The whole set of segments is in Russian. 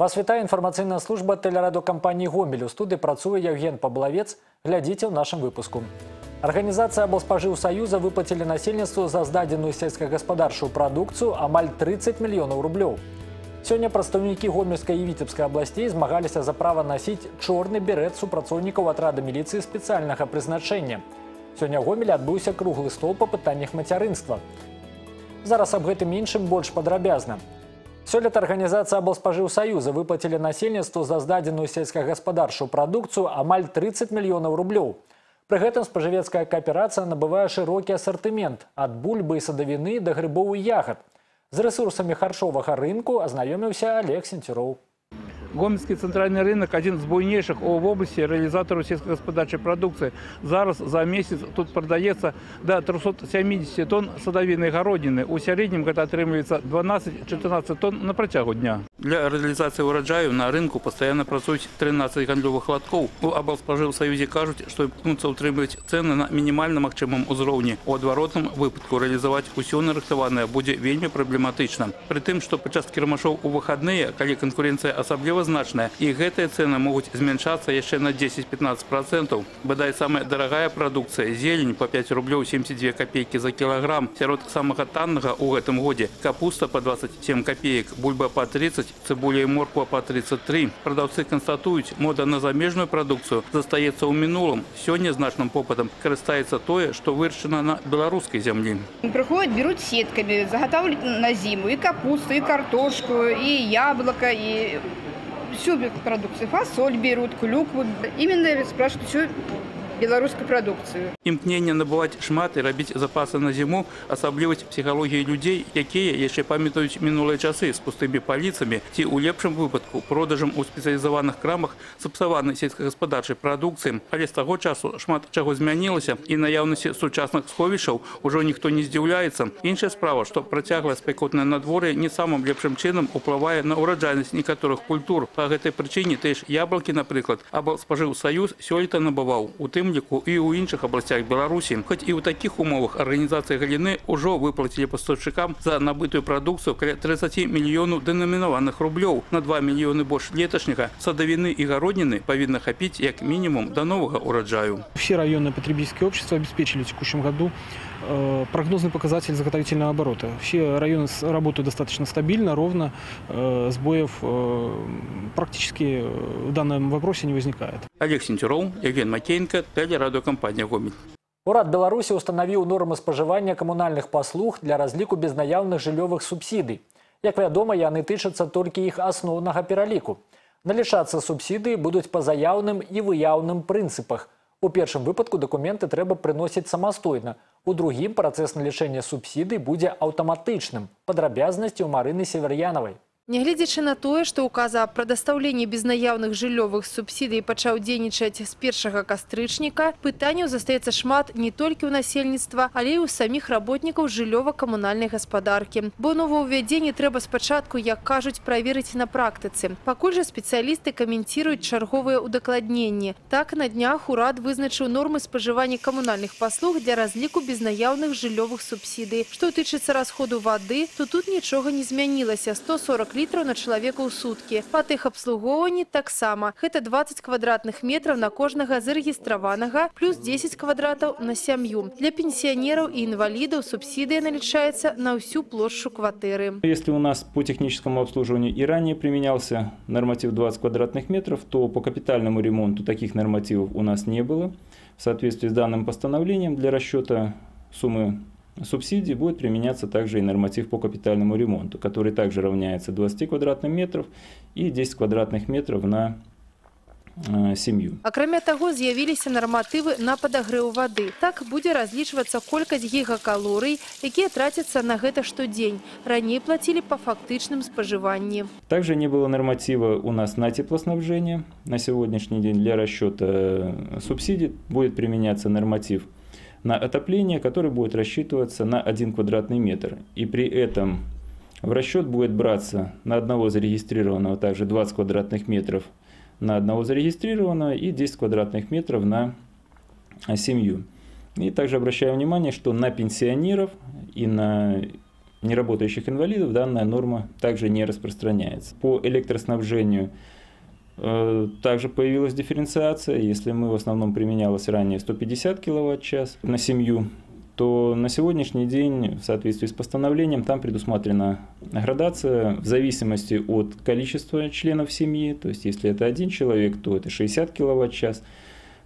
Вас вітае інфармацыйная служба тэлерадокампаніі гомель у студыі працуе Евген Паблавец глядзіце ў нашым выпуску. Арганізацыя Аблспажыўсаюза выплацілі насельніцтву за здадзеную сельскагаспадарчую прадукцыю амаль 30 мільёнаў рублёў. Сёння прадстаўнікі гомельскай і віцебскай абласцей змагаліся за права насіць чорны берет супрацоўнікаў атрада міліцыі спецыяльнага прызначэння. Сёння гомелі адбыўся круглы стол па пытаннях мацярынства. Зараз аб гэтым іншым больш падрабязна. Сёлета арганізацыя Аблспажыўсаюза выплацілі насельніцтву за здадзеную сельскагаспадарчую прадукцыю амаль 30 мільёнаў рублёў. Пры гэтым спажывецкая кааперацыя набывае шырокі асартымент ад бульбы і садавіны да грыбоў і ягад. З рэсурсамі харчовага рынку азнаёміўся Олег Сенцюроў. Гомельский центральный рынок – один из буйнейших в области реализаторов сельскохозяйственной продукции. Зараз за месяц тут продается до 370 тонн садовины и городины. У среднем это отрымливается 12-14 тонн на протягу дня. Для реализации урожаю на рынку постоянно працують 13 гандлёвых лотков. У облспоживсоюзе кажуть, что імкнуться утримувати цены на мінімальному максимум узроўні. У адваротным выпадку реализовать усё нарыхтаванае будзе вельмі праблематычна. При тым, што падчас кірмашоў у выходные, калі конкуренция асабліва значная, і гэтыя цены могуць змяншацца яшчэ на 10-15%. Бадай самая дорогая продукция – зелень по 5 рублёў 72 копейки за килограмм. Сярод самага таннага ў гэтым годзе капуста по 27 копеек, бульба по 30, цибуля и морква по 33. Продавцы констатуюць, мода на замежную продукцию застаецца ў мінулым. Сёння значным попытам карыстаецца тое, што вырашана на беларускай зямлі. Приходят, берут сетками, заготавливают на зиму и капусту, и картошку, и яблоко, и всю продукцию. Фасоль берут, клюкву. Именно спрашивают всю беларускай прадукцыю. Імкненне набываць шмат і рабіць запасы на зіму асаблівасць псіхалогіі людзей, якія яшчэ памятаюць мінулыя часы з пустымі паліцамі ці ў лепшым выпадку продажам у спецыялізаваных крамах сапсаванай сельскагаспадарчай прадукцыі. Але з таго часу шмат чаго змянілася і наяўнасці сучасных сховішаў ужо ніхто не здзіўляецца. Іншая справа, што працяглае спякотнае надвор'е не самым лепшым чынам уплывае на ўраджайнасць некаторых культур. Па гэтай прычыне тыя ж яблыкі, напрыклад, або спажыў саюз сёлета набываў у тым ліку і ў іншых абласцях Беларусі. Хоць і ў такіх умовах арганізацыі галіны ўжо выплацілі пастаўшчыкам за набытую прадукцыю каля 30 мільёнаў дэнамінаваных рублёў на 2 мільёны больш леташняга садавіны і гародніны павінна хапіць як мінімум до новага ураджаю. Все районные потребительские общества обеспечили в текущем году э, прогнозный показатель заготовительного оборота. Все районы с- работают достаточно стабильно, ровно, э, сбоев э, практически э, в данном вопросе не возникает. Олег Сентюроў, Евген Макеенко, тэлерадыокампанія Гомель. Урад Беларусі устанавіў нормы спажывання камунальных паслуг для разліку безнаяўных жыллёвых субсідый. Як вядома, яны тычацца толькі іх асноўнага пераліку. Налічацца субсідыі будуць па заяўным і выяўным прынцыпах. У першым выпадку дакументы трэба прыносіць самастойна. У другім працэс налічэння субсідый будзе аўтаматычным. Падрабязнасці ў Марыны Север'янавай. Нягледзячы на тое, што указа аб прадастаўленні безнаяўных жыллёвых субсідый пачаў дзейнічаць з першага кастрычніка, пытанняў застаецца шмат не толькі ў насельніцтва, але і ў саміх работнікаў жыллёва-камунальнай гаспадаркі. Бо новаўвядзенне трэба спачатку, як кажуць, праверыць на практыцы. Пакуль жа спецыялісты каменціруюць чарговыя ўдакладненні. Так, на днях урад вызначыў нормы спажывання камунальных паслуг для разліку безнаяўных жыллёвых субсідый. Што тычыцца расходу вады, то тут нічога не змянілася. 140 літраў на чалавека ў суткі. Па тэхабслугоўванні таксама. Гэта 20 квадратных метраў на кожнага зарэгістраванага, плюс 10 квадратаў на сям'ю. Для пенсіянераў і інвалідаў субсідыя налічаецца на ўсю плошчу кватэры. Если у нас по техническому обслуживанию и ранее применялся норматив 20 квадратных метров, то по капитальному ремонту таких нормативов у нас не было. В соответствии с данным постановлением для расчета суммы субсидий будет применяться также и норматив по капитальному ремонту, который также равняется 20 квадратным метров и 10 квадратных метров на э, семью. Акрамя таго, з'явіліся нарматывы на падагрэў вады. Так будзе разлічвацца колькасць гігакалорый, якія трацяцца на гэта штодзень. Раней плацілі па фактычным спажыванні. Также не было норматива у нас на теплоснабжение. На сегодняшний день для расчета э, субсидий будет применяться норматив на отопление, который будет рассчитываться на 1 квадратный метр. И при этом в расчет будет браться на одного зарегистрированного также 20 квадратных метров на одного зарегистрированного и 10 квадратных метров на семью. И также обращаю внимание, что на пенсионеров и на неработающих инвалидов данная норма также не распространяется. По электроснабжению также появилась дифференциация. Если мы в основном применялось ранее 150 кВт-час на семью, то на сегодняшний день в соответствии с постановлением там предусмотрена градация в зависимости от количества членов семьи. То есть если это один человек, то это 60 кВт-час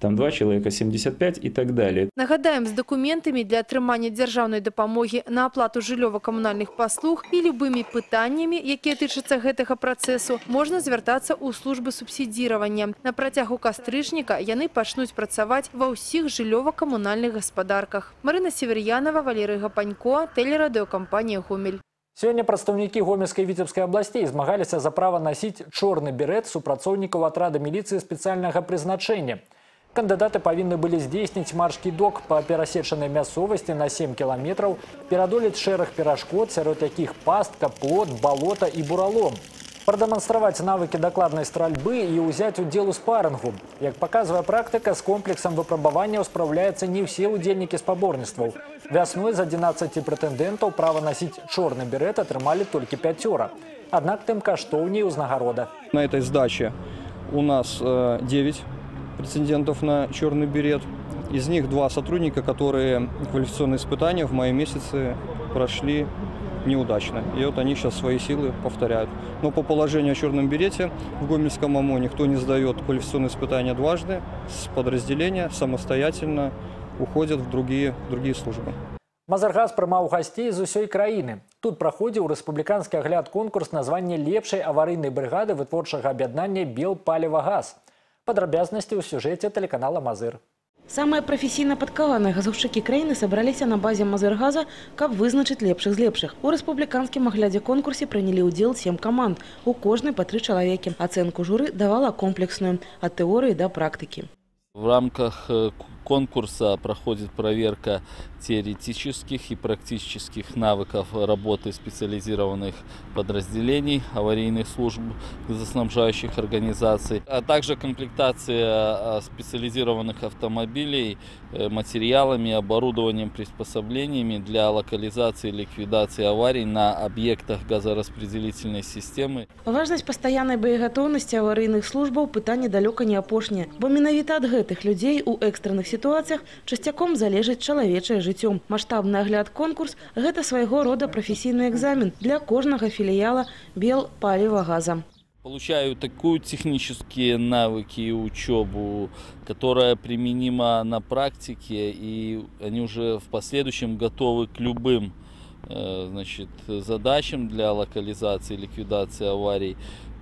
там два человека 75 и так далее. Нагадаем, з документамі для атрымання дзяржаўнай дапамогі на аплату жыллёва-камунальных паслуг і любымі пытаннямі, якія тычацца гэтага працэсу, можна звяртацца ў службы субсідзіравання. На працягу кастрычніка яны пачнуць працаваць ва ўсіх жыллёва-камунальных гаспадарках. Марына Северянова, Валерый Гапанько, тэлерадыёкампанія «Гомель». Сёння прадстаўнікі гомельскай віцебскай абласцей змагаліся за права насіць чорны берет супрацоўнікаў атрада міліцыі спецыяльнага прызначэння. Кандыдаты павінны былі здзейсніць маршкі док па перасечанай мясцовасці на 7 кіламетраў, перадолець шэраг перашкод, сярод якіх пастка, плот, балота і буралом. Прадэманстраваць навыкі дакладнай стральбы і ўзяць удзел у спарынгу. Як паказвае практыка, з комплексам выпрабаванняў спраўляюцца не ўсе ўдзельнікі спаборніцтваў. Вясной з 11 прэтэндэнтаў права насіць чорны берет атрымалі толькі пяцёра. Аднак тым каштоўней узнагарода. На этой сдаче у нас э, 9 претендентов на черный берет. Из них два сотрудника, которые квалификационные испытания в мае месяце прошли неудачно. И вот они сейчас свои силы повторяют. Но по положению о черном берете в Гомельском ОМО никто не сдает квалификационные испытания дважды. С подразделения самостоятельно уходят в другие, другие службы. Мазаргаз прымаў гасцей з усёй краіны. Тут праходзіў рэспубліканскі агляд конкурс названня лепшай аварыйнай брыгады вытворчага аб'яднання «Белпалевагаз». Падрабязнасці ў сюжэце тэлеканала Мазыр. Самыя прафесійна падкаваныя газаўшчыкі краіны сабраліся на базе Мазыргаза, каб вызначыць лепшых з лепшых. У рэспубліканскім аглядзе конкурсе прынялі ўдзел сем каманд. У кожнай па тры чалавекі. Ацэнку журы давала комплексную ад тэорыі да практыкі. В рамках э, конкурса проходит проверка теоретических и практических навыков работы специализированных подразделений, аварийных служб, газоснабжающих организаций, а также комплектация а, специализированных автомобилей э, материалами, оборудованием, приспособлениями для локализации и ликвидации аварий на объектах газораспределительной системы. Важность постоянной боеготовности аварийных службаў пытанне далёка не апошняе, бо менавіта ад гэтых людзей у экстранных сітуацыях часцяком залежыць чалавечае жыццё. Маштабны агляд конкурс гэта свайго рода прафесійны экзамен для кожнага філіяла бел паліва газа. Получаю такую технические навыки и учебу, которая применима на практике, и они уже в последующем готовы к любым э, значит, задачам для локализации, ликвидации аварий.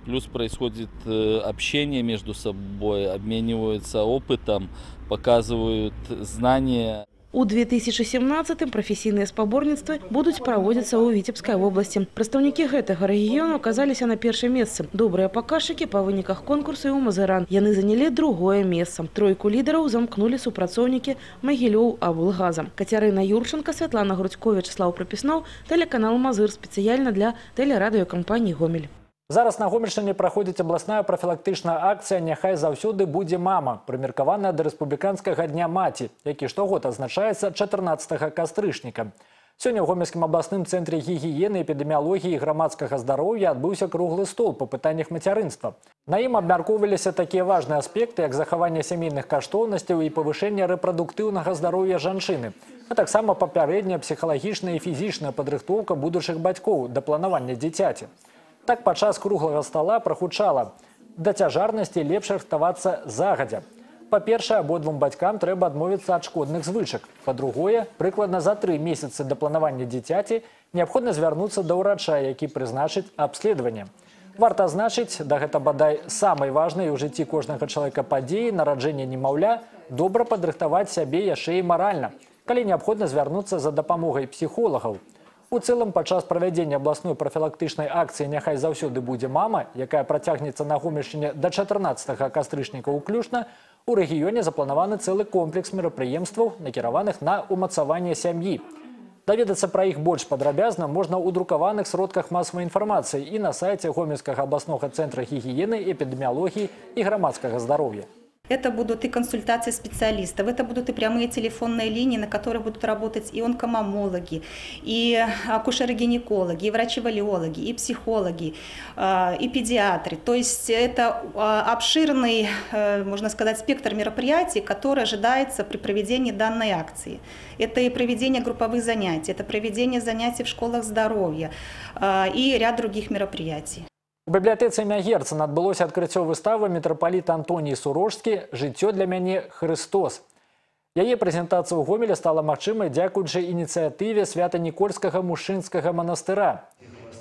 Плюс происходит э, общение между собой, обмениваются опытом, показывают знания. У 2017 прафесійныя спаборніцтвы будуць праводзіцца ў віцебскай вобласці. Прадстаўнікі гэтага рэгіёну аказаліся на першым месцы. Добрыя паказчыкі па выніках конкурсу і ў Мазаран. Яны занялі другое месца. Тройку лідараў замкнулі супрацоўнікі Магілёў Абулгаза. Кацярына Юрченко, Святлана Грудько, Вячеслав Прапіснаў, тэлеканал Мазыр спецыяльна для тэлерадыёкампаніі Гомель. Зараз на гомельшчыне праходзіць абласная прафілактычная акцыя няхай заўсёды будзе мама, прымеркаваная да рэспубліканскага дня маці, які штогод азначаецца 14 кастрычніка. Сёння ў гомельскім абласным цэнтры гігіены, эпідэміялогіі і грамадскага здароўя адбыўся круглы стол па пытаннях мацярынства. На ім абмяркоўваліся такія важныя аспекты, як захаванне сямейных каштоўнасцяў і павышэнне рэпрадуктыўнага здароўя жанчыны, а таксама папярэдняя псіхалагічная і фізічная падрыхтоўка будучых бацькоў да планавання дзіцяці. Так падчас круглага стола прагучала. Да цяжарнасці лепш рыхтавацца загадзя. Па-першае, абодвум бацькам трэба адмовіцца ад шкодных звычак. Па-другое, прыкладна за тры месяцы да планавання дзіцяці неабходна звярнуцца да ўрача, які прызначыць абследаванне. Варта азначыць, да гэта бадай самай важнай у жыцці кожнага чалавека падзеі нараджэння немаўля добра падрыхтаваць сябе яшчэ і маральна, калі неабходна звярнуцца за дапамогай псіхолагаў. У цэлым падчас правядзення абласной прафілактычнай акцыі няхай заўсёды будзе мама, якая працягнецца на гомельшчыне да 14 кастрычніка ўключна, у рэгіёне запланаваны цэлы комплекс мерапрыемстваў, накіраваных на ўмацаванне сям'і. Даведацца пра іх больш падрабязна можна ў друкаваных сродках масавай інфармацыі і на сайце гомельскага абласнога цэнтра гігіены, эпідэміялогіі і грамадскага здароўя. Это будут и консультации специалистов, это будут и прямые телефонные линии, на которых будут работать и онкомамологи, и акушеры-гинекологи, и врачи-валиологи, и психологи, э, и педиатры. То есть это э, обширный, э, можно сказать, спектр мероприятий, который ожидается при проведении данной акции. Это и проведение групповых занятий, это проведение занятий в школах здоровья и ряд других мероприятий. У бібліятэцы імя Герцана адбылося адкрыццё выставы мітрапаліт Антоній Сурожскі жыццё для мяне Христос. Яе прэзентацыя ў гомеле стала магчымай дзякуючы ініцыятыве свята-нікольскага мужчынскага манастыра.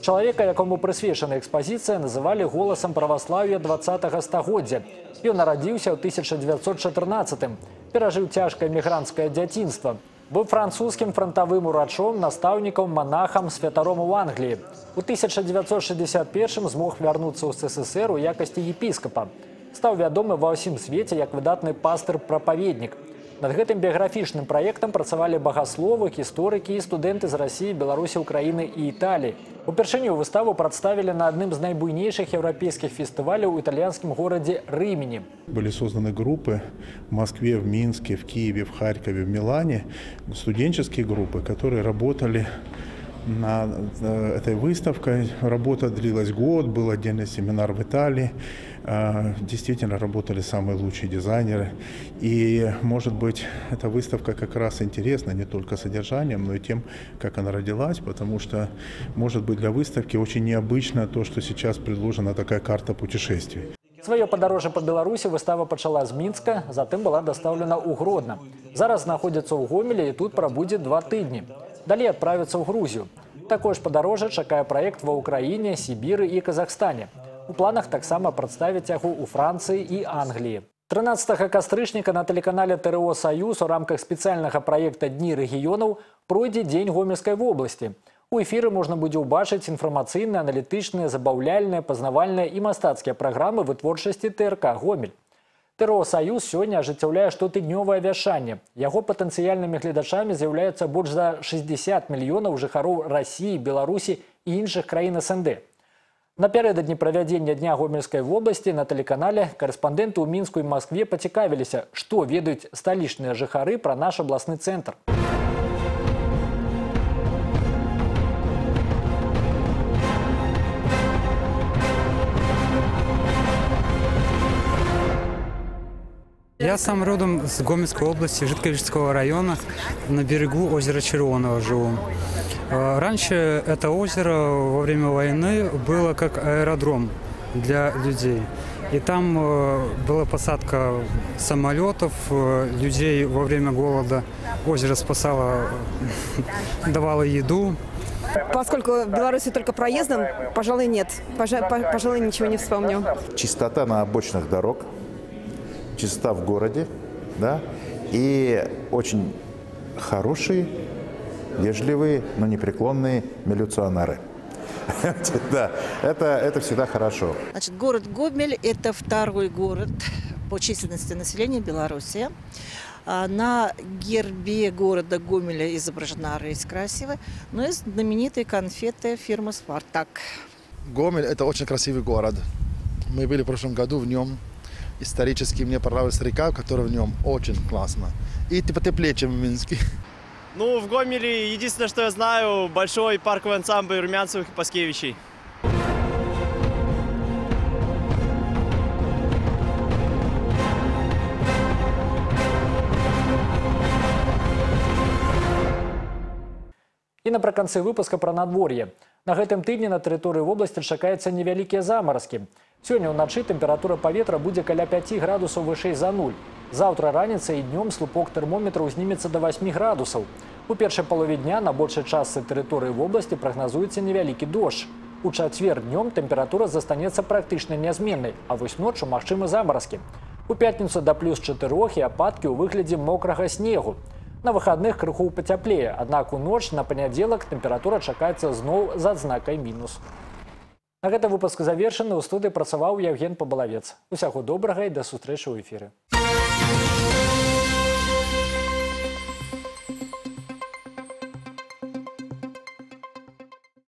Чалавека, якому прысвечана экспазіцыя, называлі голасам праваслаўя два стагоддзя. Ён нарадзіўся ў 1914, перажыў цяжкае мігранцкае дзяцінства. Быў французскім фронтавым урачом, настаўнікам, манахам, святаром у Англіі. У 1961 змог вярнуцца ў СССР у якасці епіскапа. Стаў вядомы ва ўсім свеце як выдатны пастыр-прапаведнік. Над гэтым біяграфічным праектам працавалі багасловы, гісторыкі і студэнты з рассіі, Беларусі, Украіны і Італіі. Упершыню выставу прадставілі на адным з найбуйнейшых еўрапейскіх фестываляў у італьянскім горадзе Рымені. Были созданы группы в Москве, в Минске, в Киеве, в Харькове, в Милане, студенческие группы, которые работали на этой выставкой. Работа длилась год, был отдельный семинар в Италии. А, действительно работали самые лучшие дизайнеры. И, может быть, эта выставка как раз интересна не только содержанием, но и тем, как она родилась, потому что, может быть, для выставки очень необычно то, что сейчас предложена такая карта путешествий. Свое падарожжа па Беларусі выстава пачала з мінска, затым была даставлена ў Гродна. Зараз знаходзіцца ў гомелі і тут прабудзе два тыдні. Далей адправіцца ў Грузію. Такое ж падарожжа чакае праект ва ўкраіне, Сібіры і Казахстане. У планах таксама прадставіць яго ў Францыі і Англіі. 13 кастрычніка на тэлеканале ТРО Саюз у рамках спецыяльнага праекта дні рэгіёнаў пройдзе дзень гомельскай вобласці. У эфіры можна будзе ўбачыць інфармацыйныя, аналітычныя, забаўляльныя, пазнавальныя і мастацкія праграмы вытворчасці ТРК Гомель. ТРО Саюз сёння ажыццяўляе штотыднёвае вяшанне. Яго патэнцыяльнымі гледачамі з'яўляецца больш за 60 мільёнаў жыхароў рассіі, Беларусі і іншых краін СНД. Напярэдадні правядзення дня гомельскай вобласці на тэлеканале карэспандэнты ў мінску і Маскве пацікавіліся, што ведаюць сталічныя жыхары пра наш абласны цэнтр. Я сам родом с Гомельской области, Житковичского района, на берегу озера Червоного живу. Э, раньше это озеро во время войны было как аэродром для людей. И там э, была посадка самолетов, э, людей во время голода. Озеро спасало, давало еду. Поскольку в Беларуси только проездом, пожалуй, нет. Пожалуй, ничего не вспомню. Чистота на обочинах дорог, чистота в городе, да, и очень хорошие вежливые, но непреклонные милиционеры. Да, это, это всегда хорошо. Значит, город Гомель – это второй город по численности населения Беларуси. А, на гербе города Гомеля изображена рысь красивая, ну и знаменитые конфеты фирмы «Спартак». Гомель – это очень красивый город. Мы были в прошлом году в нем. Исторически мне понравилась река, которая в нем очень классно. И типа теплее, чем в Минске. Ну, в Гомеле единственное, что я знаю, большой парковый ансамбль Румянцевых и Паскевичей. І напрыканцы выпуска пра надвор'е. На гэтым тыдні на тэрыторыі вобласці чакаецца невялікія замаразкі. Сёння ўначы тэмпература паветра будзе каля 5 градусаў вышэй за нуль. Заўтра раніцай і днём слупок тэрмометра ўзнімецца да 8 градусаў. У першай палове дня на большай частцы тэрыторыі вобласці прагназуецца невялікі дождж. У чацвер днём тэмпература застанецца практычна нязменнай, а вось ноччу магчымы замаразкі. У пятніцу да плюс 4 і ападкі ў выглядзе мокрага снегу. На выхадных крыху пацяплее, аднак у ноч на панядзелак тэмпература чакаецца зноў з адзнакай мінус. На гэты выпуск завершаны ў студыі працаваў Евген Пабалавец. Усяго добрага і да сустрэчы ў эфіры.